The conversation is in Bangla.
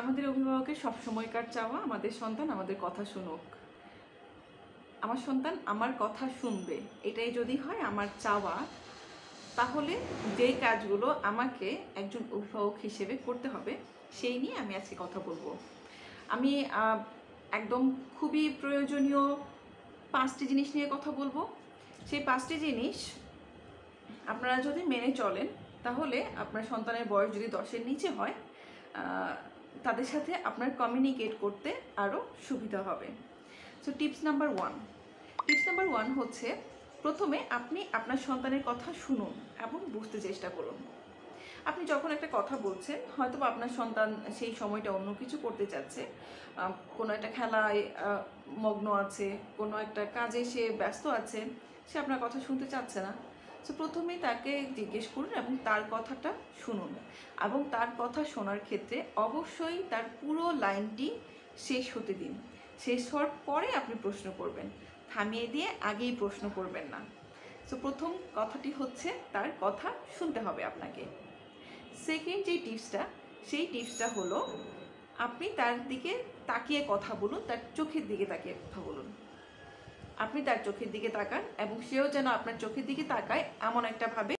আমাদের অভিভাবকের সব সময়কার চাওয়া আমাদের সন্তান আমাদের কথা শুনুক। আমার সন্তান আমার কথা শুনবে, এটাই যদি হয় আমার চাওয়া, তাহলে যে কাজগুলো আমাকে একজন অভিভাবক হিসেবে করতে হবে, সেই নিয়ে আমি আজকে কথা বলব। আমি একদম খুবই প্রয়োজনীয় পাঁচটি জিনিস নিয়ে কথা বলব। সেই পাঁচটি জিনিস আপনারা যদি মেনে চলেন, তাহলে আপনার সন্তানের বয়স যদি দশের নিচে হয় তাদের সাথে আপনার কমিউনিকেট করতে আরও সুবিধা হবে। So tips number one tips number one হচ্ছে, প্রথমে আপনি আপনার সন্তানের কথা শুনুন এবং বুঝতে চেষ্টা করুন। আপনি যখন একটা কথা বলছেন হয়তো আপনার সন্তান সেই সময়টা অন্য কিছু করতে চাচ্ছে। কোনো একটা খেলায় মগ্ন আছে, কোনো একটা কাজে সে ব্যস্ত আছে, সে আপনার কথা শুনতে চাচ্ছে না। সো প্রথমেই তাকে জিজ্ঞেস করুন এবং তার কথাটা শুনুন। এবং তার কথা শোনার ক্ষেত্রে অবশ্যই তার পুরো লাইনটি শেষ হতে দিন। শেষ হওয়ার পরে আপনি প্রশ্ন করবেন। থামিয়ে দিয়ে আগেই প্রশ্ন করবেন না। সো প্রথম কথাটি হচ্ছে তার কথা শুনতে হবে আপনাকে। সেকেন্ড যে টিপসটা, সেই টিপসটা হলো, আপনি তার দিকে তাকিয়ে কথা বলুন, তার চোখের দিকে তাকিয়ে কথা বলুন। আপনি তার চোখের দিকে তাকান এবং সেও যেন আপনার চোখের দিকে তাকায়, এমন একটা ভাবে